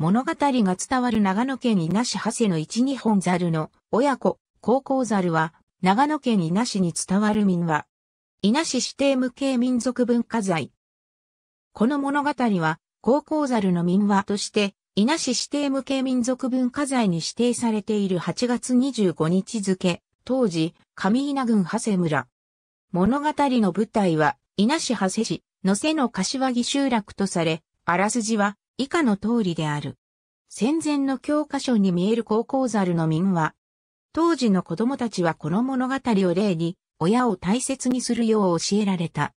物語が伝わる長野県稲市長谷の一二本猿の親子、高校猿は、長野県稲市に伝わる民話。稲市指定無形民族文化財。この物語は、高校猿の民話として、稲市指定無形民族文化財に指定されている8月25日付、当時、上稲郡長谷村。物語の舞台は、稲市長谷市、野瀬の柏木集落とされ、あらすじは、以下の通りである。戦前の教科書に見える高校猿の民話。当時の子供たちはこの物語を例に、親を大切にするよう教えられた。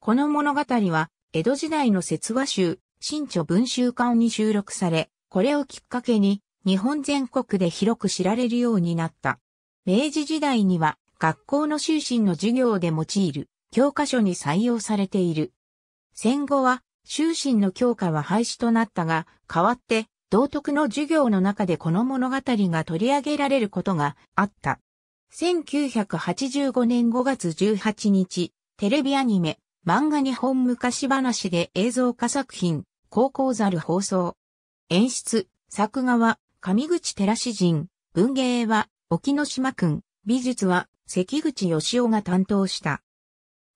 この物語は、江戸時代の説話集、新著文集館に収録され、これをきっかけに、日本全国で広く知られるようになった。明治時代には、学校の修身の授業で用いる、教科書に採用されている。戦後は、修身の教科は廃止となったが、代わって道徳の授業の中でこの物語が取り上げられることがあった。1985年5月18日、テレビアニメ、漫画日本昔話で映像化作品、高校猿放送。演出、作画は、上口寺詩人、文芸は、沖野島くん、美術は、関口義雄が担当した。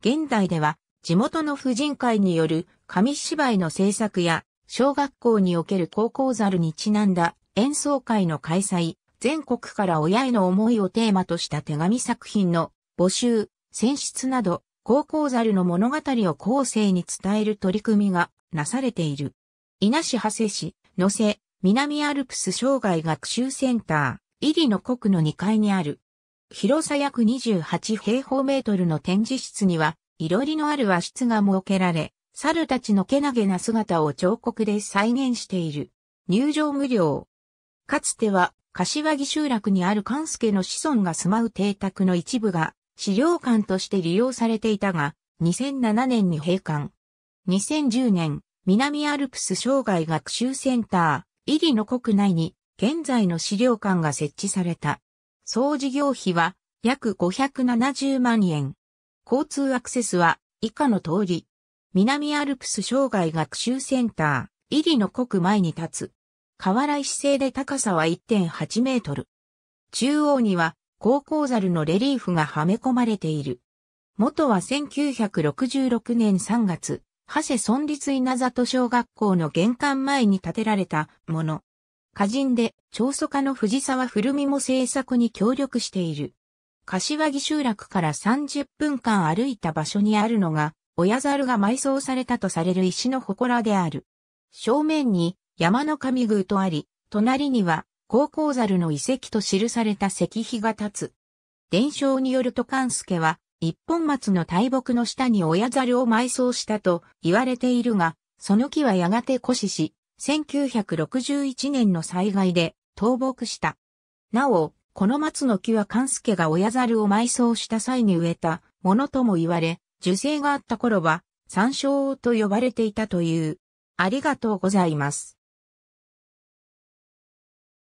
現代では、地元の婦人会による紙芝居の制作や、小学校における高校猿にちなんだ演奏会の開催、全国から親への思いをテーマとした手紙作品の募集、選出など、高校猿の物語を後世に伝える取り組みがなされている。稲市長谷市、野瀬、南アルプス障害学習センター、入野国の2階にある。広さ約28平方メートルの展示室には、いろりのある和室が設けられ、猿たちのけなげな姿を彫刻で再現している。入場無料。かつては、柏木集落にある関助の子孫が住まう邸宅の一部が資料館として利用されていたが、2007年に閉館。2010年、南アルプス障害学習センター、入りの国内に現在の資料館が設置された。総事業費は約570万円。交通アクセスは以下の通り。南アルプス障害学習センター、入りの国前に立つ。河原石製で高さは1.8メートル。中央には、高校猿のレリーフがはめ込まれている。元は1966年3月、長谷村立稲里小学校の玄関前に建てられたもの。歌人で、長祖家の藤沢古見も制作に協力している。柏木集落から30分間歩いた場所にあるのが、親猿が埋葬されたとされる石の祠である。正面に山の神宮とあり、隣には高校猿の遺跡と記された石碑が立つ。伝承によると関助は、一本松の大木の下に親猿を埋葬したと言われているが、その木はやがて枯死し、1961年の災害で倒木した。なお、この松の木は関助が親猿を埋葬した際に植えたものとも言われ、受精があった頃は、山椒と呼ばれていたという。ありがとうございます。